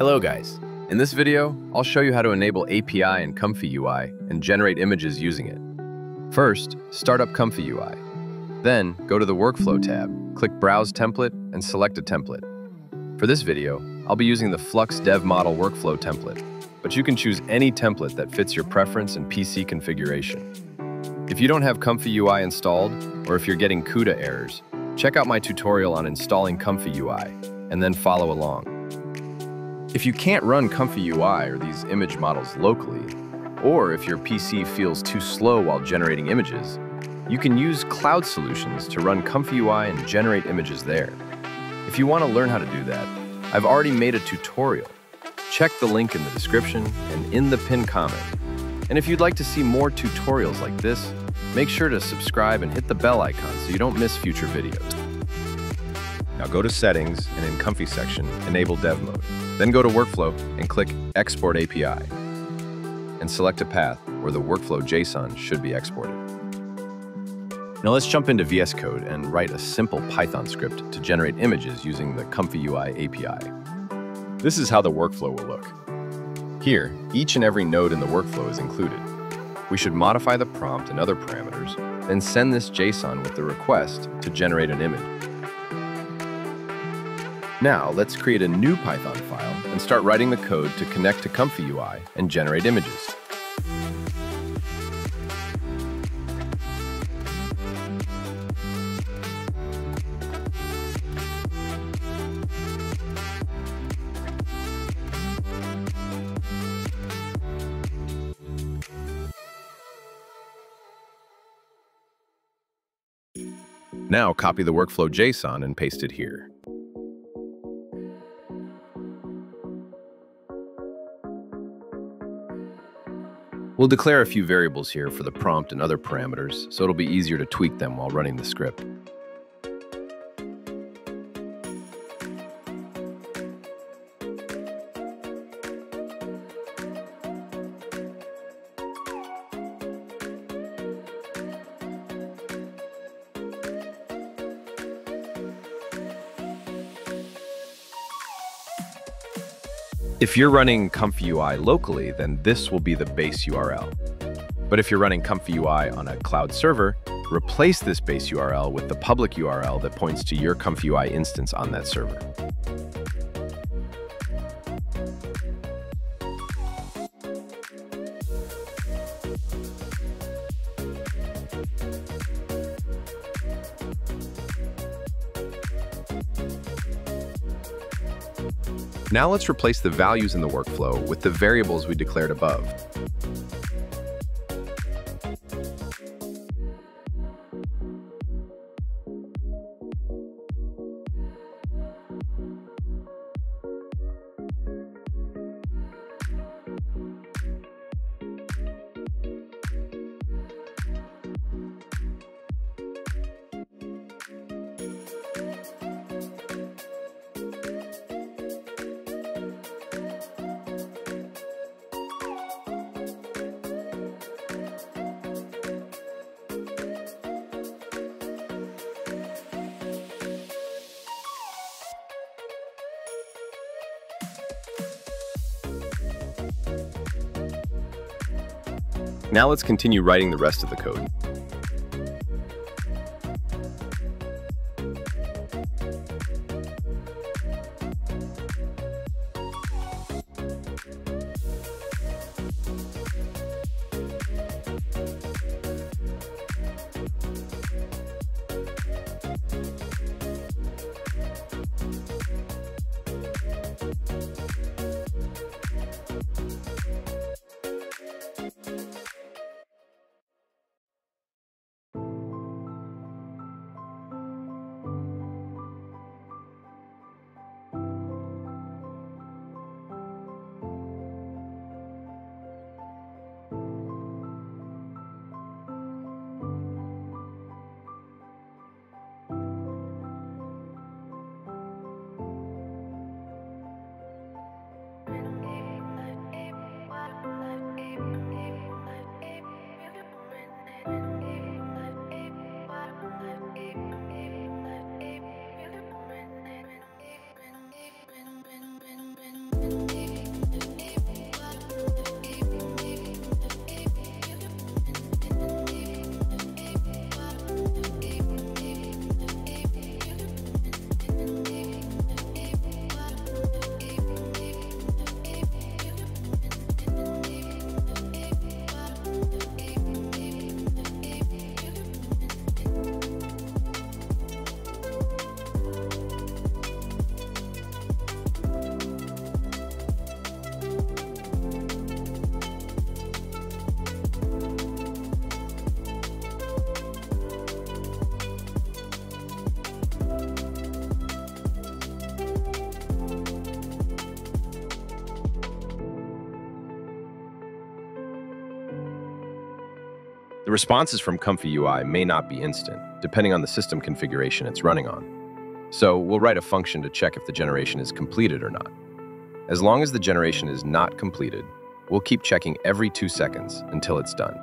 Hello guys. In this video, I'll show you how to enable API and Comfy UI and generate images using it. First, start up Comfy UI. Then, go to the Workflow tab, click Browse Template, and select a template. For this video, I'll be using the Flux Dev Model Workflow template, but you can choose any template that fits your preference and PC configuration. If you don't have Comfy UI installed, or if you're getting CUDA errors, check out my tutorial on installing Comfy UI, and then follow along. If you can't run Comfy UI or these image models locally, or if your PC feels too slow while generating images, you can use cloud solutions to run Comfy UI and generate images there. If you want to learn how to do that, I've already made a tutorial. Check the link in the description and in the pinned comment. And if you'd like to see more tutorials like this, make sure to subscribe and hit the bell icon so you don't miss future videos. Now go to Settings and in Comfy section, enable Dev Mode. Then go to Workflow and click Export API. And select a path where the workflow JSON should be exported. Now let's jump into VS Code and write a simple Python script to generate images using the Comfy UI API. This is how the workflow will look. Here, each and every node in the workflow is included. We should modify the prompt and other parameters, then send this JSON with the request to generate an image. Now, let's create a new Python file and start writing the code to connect to Comfy UI and generate images. Now copy the workflow JSON and paste it here. We'll declare a few variables here for the prompt and other parameters, so it'll be easier to tweak them while running the script. If you're running Comfy UI locally, then this will be the base URL. But if you're running Comfy UI on a cloud server, replace this base URL with the public URL that points to your Comfy UI instance on that server. Now let's replace the values in the workflow with the variables we declared above. Now let's continue writing the rest of the code. The responses from Comfy UI may not be instant, depending on the system configuration it's running on. So we'll write a function to check if the generation is completed or not. As long as the generation is not completed, we'll keep checking every two seconds until it's done.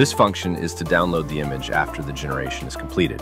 This function is to download the image after the generation is completed.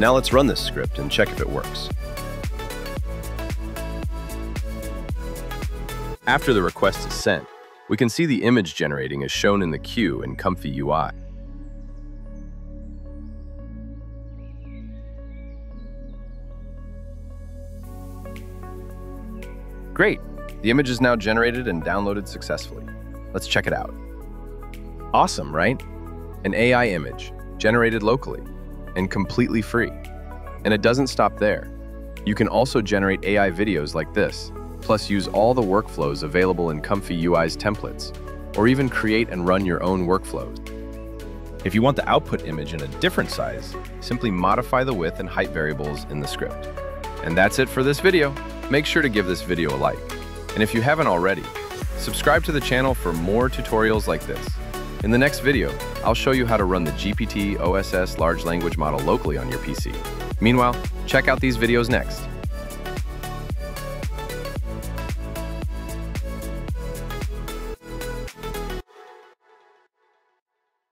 Now let's run this script and check if it works. After the request is sent, we can see the image generating is shown in the queue in Comfy UI. Great! The image is now generated and downloaded successfully. Let's check it out. Awesome, right? An AI image, generated locally, and completely free. And it doesn't stop there. You can also generate AI videos like this, plus use all the workflows available in Comfy UI's templates, or even create and run your own workflows. If you want the output image in a different size, simply modify the width and height variables in the script. And that's it for this video. Make sure to give this video a like. And if you haven't already, subscribe to the channel for more tutorials like this. In the next video, I'll show you how to run the GPT OSS large language model locally on your PC. Meanwhile, check out these videos next.